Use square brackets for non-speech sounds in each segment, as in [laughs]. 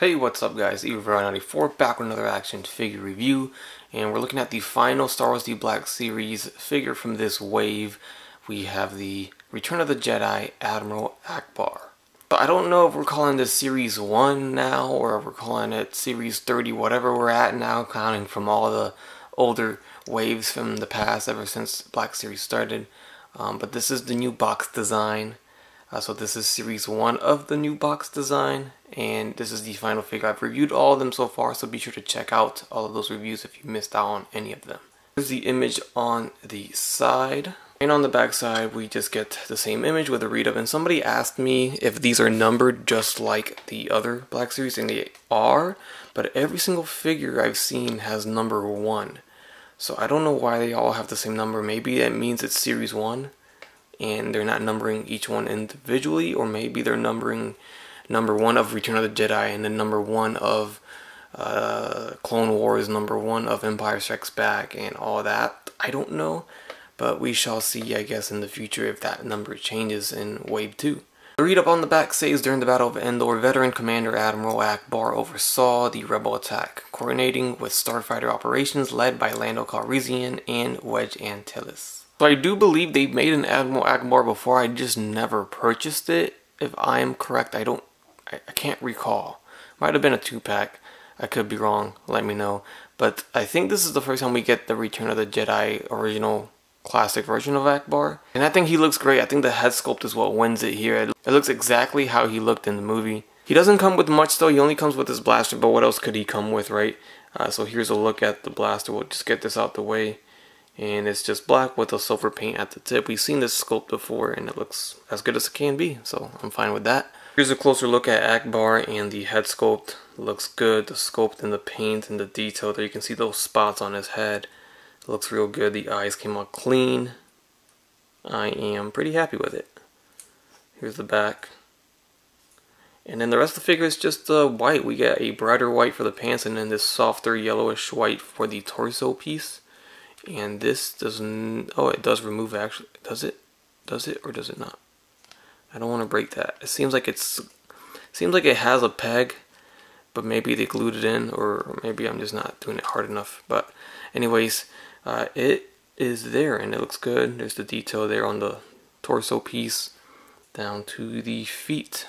Hey, what's up guys? erivera94 back with another action figure review and we're looking at the final Star Wars The Black Series figure from this wave. We have the Return of the Jedi Admiral Ackbar. But I don't know if we're calling this Series 1 now or if we're calling it Series 30, whatever we're at now, counting from all the older waves from the past ever since Black Series started. Um, but this is the new box design. Uh, so this is series one of the new box design and this is the final figure. I've reviewed all of them so far so be sure to check out all of those reviews if you missed out on any of them. Here's the image on the side. And on the back side we just get the same image with a read up and somebody asked me if these are numbered just like the other Black Series and they are but every single figure I've seen has number one. So I don't know why they all have the same number. Maybe that means it's series one and they're not numbering each one individually, or maybe they're numbering number one of Return of the Jedi and then number one of uh, Clone Wars, number one of Empire Strikes Back, and all that. I don't know, but we shall see, I guess, in the future if that number changes in Wave 2. The read up on the back says during the Battle of Endor, veteran Commander Admiral Ackbar oversaw the rebel attack, coordinating with starfighter operations led by Lando Calrissian and Wedge Antilles. So I do believe they made an Admiral Ackbar before. I just never purchased it. If I am correct, I don't, I, I can't recall. Might have been a two pack. I could be wrong. Let me know. But I think this is the first time we get the Return of the Jedi original classic version of Ackbar. And I think he looks great. I think the head sculpt is what wins it here. It looks exactly how he looked in the movie. He doesn't come with much though. He only comes with his blaster. But what else could he come with, right? Uh, so here's a look at the blaster. We'll just get this out the way and it's just black with a silver paint at the tip. We've seen this sculpt before and it looks as good as it can be, so I'm fine with that. Here's a closer look at Ackbar and the head sculpt. Looks good, the sculpt and the paint and the detail there. You can see those spots on his head. Looks real good. The eyes came out clean. I am pretty happy with it. Here's the back. And then the rest of the figure is just uh, white. We get a brighter white for the pants and then this softer yellowish white for the torso piece and this doesn't oh it does remove actually does it does it or does it not I don't want to break that. It seems like it's seems like it has a peg but maybe they glued it in or maybe I'm just not doing it hard enough. But anyways uh, it is there and it looks good. There's the detail there on the torso piece down to the feet.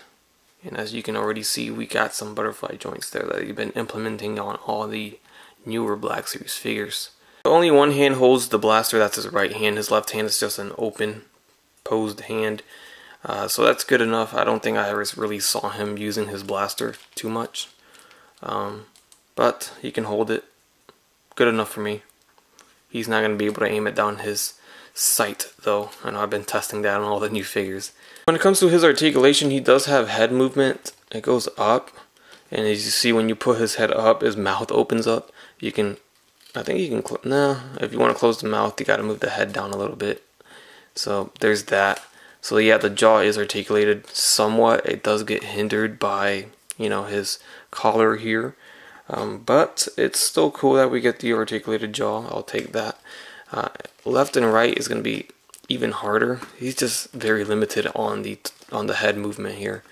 And as you can already see we got some butterfly joints there that you've been implementing on all the newer Black Series figures. Only one hand holds the blaster, that's his right hand. His left hand is just an open, posed hand. Uh, so that's good enough. I don't think I ever really saw him using his blaster too much. Um, but he can hold it. Good enough for me. He's not going to be able to aim it down his sight, though. I know I've been testing that on all the new figures. When it comes to his articulation, he does have head movement. It goes up. And as you see, when you put his head up, his mouth opens up. You can I think you can, no, if you want to close the mouth, you got to move the head down a little bit. So there's that. So yeah, the jaw is articulated somewhat. It does get hindered by, you know, his collar here. Um, but it's still cool that we get the articulated jaw. I'll take that. Uh, left and right is going to be even harder. He's just very limited on the on the head movement here.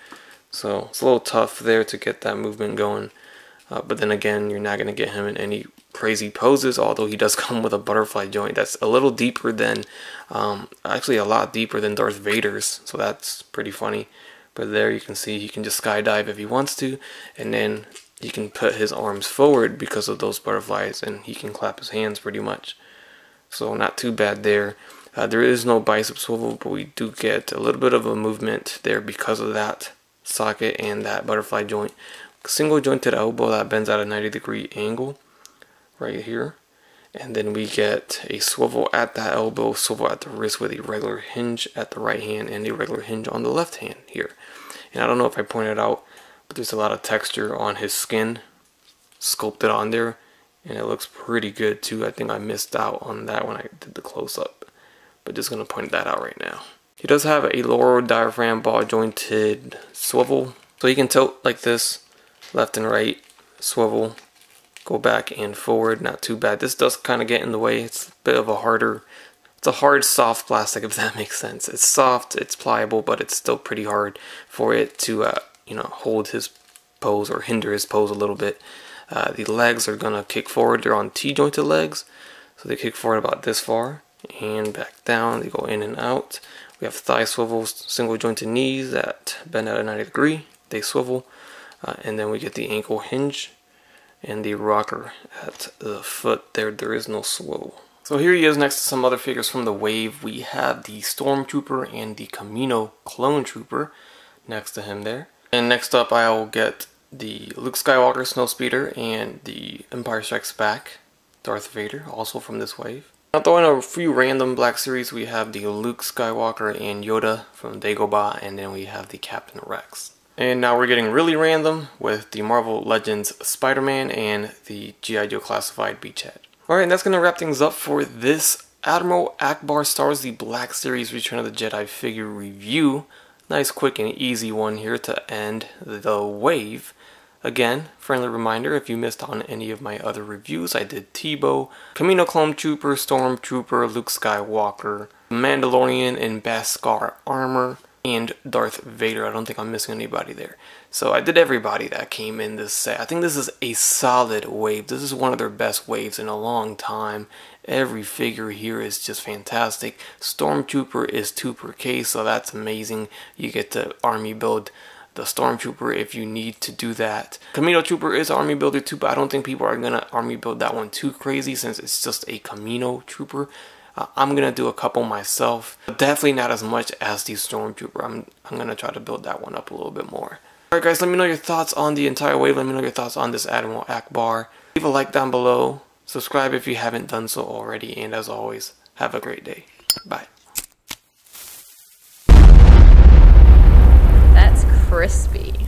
So it's a little tough there to get that movement going. Uh, but then again, you're not going to get him in any crazy poses, although he does [laughs] come with a butterfly joint that's a little deeper than, um, actually a lot deeper than Darth Vader's, so that's pretty funny. But there you can see he can just skydive if he wants to, and then he can put his arms forward because of those butterflies, and he can clap his hands pretty much. So not too bad there. Uh, there is no bicep swivel, but we do get a little bit of a movement there because of that socket and that butterfly joint. Single jointed elbow that bends at a 90 degree angle right here. And then we get a swivel at that elbow, swivel at the wrist with a regular hinge at the right hand and a regular hinge on the left hand here. And I don't know if I pointed out, but there's a lot of texture on his skin sculpted on there. And it looks pretty good too. I think I missed out on that when I did the close-up. But just going to point that out right now. He does have a lower diaphragm ball jointed swivel. So he can tilt like this, left and right, swivel, go back and forward not too bad this does kind of get in the way it's a bit of a harder it's a hard soft plastic [laughs] if that makes sense it's soft it's pliable but it's still pretty hard for it to uh, you know hold his pose or hinder his pose a little bit. Uh, the legs are going to kick forward. They're on T-jointed legs. So they kick forward about this far and back down. They go in and out. We have thigh swivels, single jointed knees that bend at a 90 degree. They swivel. Uh, and then we get the ankle hinge and the rocker at the foot. There, there is no swivel. So here he is next to some other figures from the wave. We have the Stormtrooper and the Kamino Clone Trooper next to him there. And next up I will get the Luke Skywalker Snowspeeder and the Empire Strikes Back Darth Vader, also from this wave. Now throwing a few random Black Series, we have the Luke Skywalker and Yoda from Dagobah, and then we have the Captain Rex. And now we're getting really random with the Marvel Legends Spider-Man and the G.I. Joe Classified Beachhead. Alright, and that's going to wrap things up for this Admiral Ackbar Stars The Black Series Return of the Jedi figure review. Nice, quick, and easy one here to end the wave. Again, friendly reminder, if you missed on any of my other reviews, I did Teebo, Kamino Clone Trooper, Stormtrooper, Luke Skywalker, Mandalorian in Beskar armor, and Darth Vader. I don't think I'm missing anybody there. So I did everybody that came in this set. I think this is a solid wave. This is one of their best waves in a long time. Every figure here is just fantastic. Stormtrooper is 2 per case, so that's amazing. You get to army build the Stormtrooper if you need to do that. Kamino Trooper is army builder too, but I don't think people are going to army build that one too crazy since it's just a Kamino Trooper. I'm gonna do a couple myself. Definitely not as much as the Stormtrooper. I'm, I'm gonna try to build that one up a little bit more. Alright guys, let me know your thoughts on the entire wave. Let me know your thoughts on this Admiral Ackbar. Leave a like down below. Subscribe if you haven't done so already. And as always, have a great day. Bye. That's crispy.